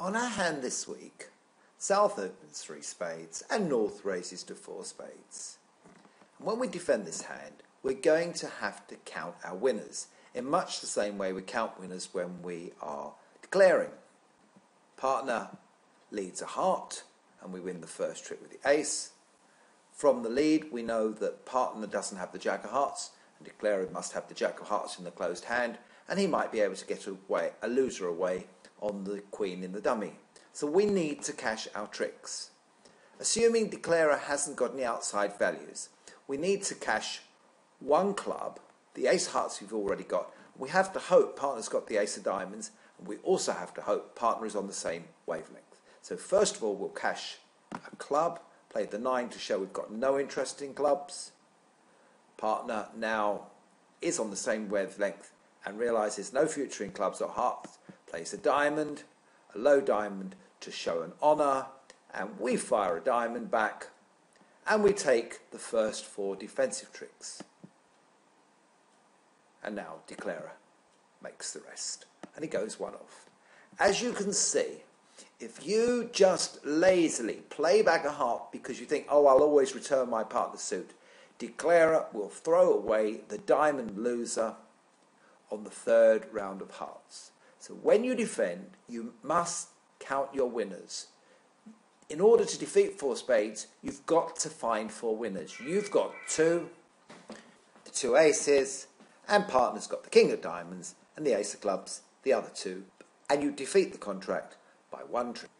On our hand this week, South opens three spades and North raises to four spades. And when we defend this hand, we're going to have to count our winners in much the same way we count winners when we are declaring. Partner leads a heart and we win the first trick with the ace. From the lead, we know that partner doesn't have the jack of hearts and declarer must have the jack of hearts in the closed hand and he might be able to get away, a loser away on the queen in the dummy. So we need to cash our tricks. Assuming declarer hasn't got any outside values, we need to cash one club, the ace hearts we've already got. We have to hope partner's got the ace of diamonds, and we also have to hope partner is on the same wavelength. So first of all, we'll cash a club, play the nine to show we've got no interest in clubs. Partner now is on the same wavelength and realizes no future in clubs or hearts, plays a diamond, a low diamond to show an honour, and we fire a diamond back, and we take the first four defensive tricks. And now declarer makes the rest, and he goes one off. As you can see, if you just lazily play back a heart because you think, oh, I'll always return my partner's suit, declarer will throw away the diamond loser on the third round of hearts. So when you defend, you must count your winners. In order to defeat four spades, you've got to find four winners. You've got two, the two aces, and partner's got the king of diamonds and the ace of clubs, the other two, and you defeat the contract by one trick.